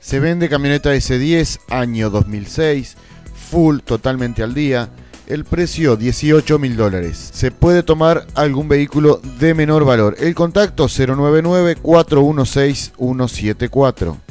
Se vende camioneta S10 año 2006, full, totalmente al día. El precio 18 mil dólares. Se puede tomar algún vehículo de menor valor. El contacto 099 416 174.